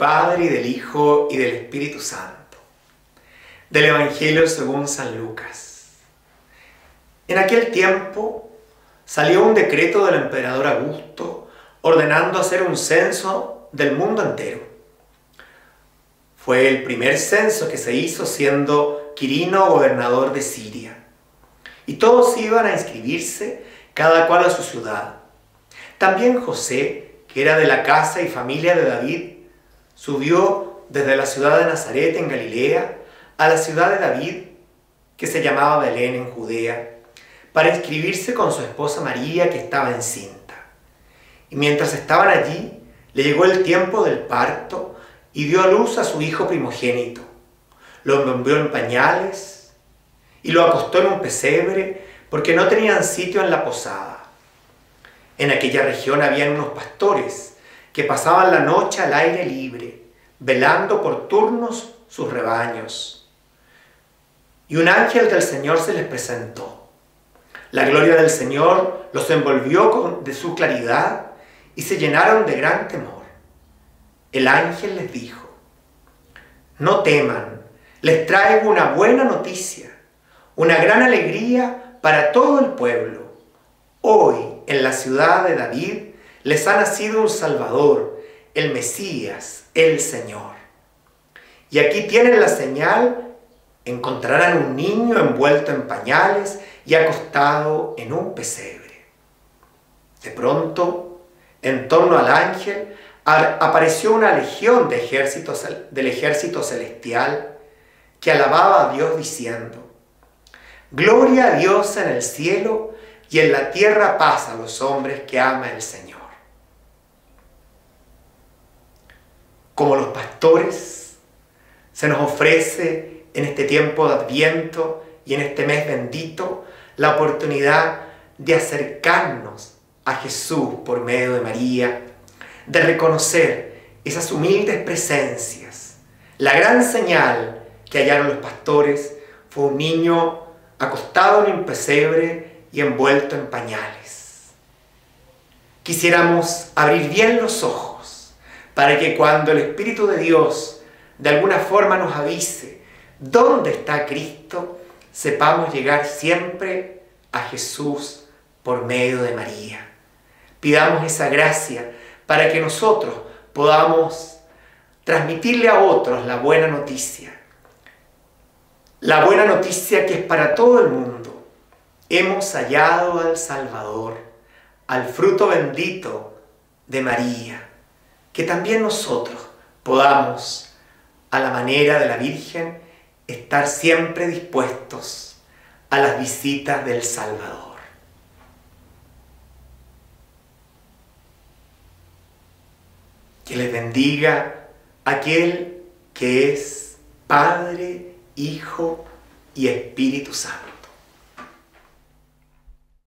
Padre y del Hijo y del Espíritu Santo. Del Evangelio según San Lucas. En aquel tiempo salió un decreto del emperador Augusto ordenando hacer un censo del mundo entero. Fue el primer censo que se hizo siendo Quirino gobernador de Siria. Y todos iban a inscribirse, cada cual a su ciudad. También José, que era de la casa y familia de David, subió desde la ciudad de Nazaret en Galilea a la ciudad de David, que se llamaba Belén en Judea, para inscribirse con su esposa María, que estaba encinta. Y mientras estaban allí, le llegó el tiempo del parto y dio a luz a su hijo primogénito. Lo envolvió en pañales y lo acostó en un pesebre porque no tenían sitio en la posada. En aquella región habían unos pastores que pasaban la noche al aire libre, velando por turnos sus rebaños. Y un ángel del Señor se les presentó. La gloria del Señor los envolvió de su claridad y se llenaron de gran temor. El ángel les dijo, no teman, les traigo una buena noticia, una gran alegría para todo el pueblo. Hoy en la ciudad de David les ha nacido un Salvador, el Mesías, el Señor. Y aquí tienen la señal, encontrarán un niño envuelto en pañales y acostado en un pesebre. De pronto, en torno al ángel, apareció una legión de del ejército celestial que alababa a Dios diciendo, Gloria a Dios en el cielo y en la tierra paz a los hombres que ama el Señor. Como los pastores, se nos ofrece en este tiempo de Adviento y en este mes bendito la oportunidad de acercarnos a Jesús por medio de María, de reconocer esas humildes presencias. La gran señal que hallaron los pastores fue un niño acostado en un pesebre y envuelto en pañales. Quisiéramos abrir bien los ojos para que cuando el Espíritu de Dios de alguna forma nos avise dónde está Cristo, sepamos llegar siempre a Jesús por medio de María. Pidamos esa gracia para que nosotros podamos transmitirle a otros la buena noticia. La buena noticia que es para todo el mundo. Hemos hallado al Salvador, al fruto bendito de María que también nosotros podamos, a la manera de la Virgen, estar siempre dispuestos a las visitas del Salvador. Que les bendiga aquel que es Padre, Hijo y Espíritu Santo.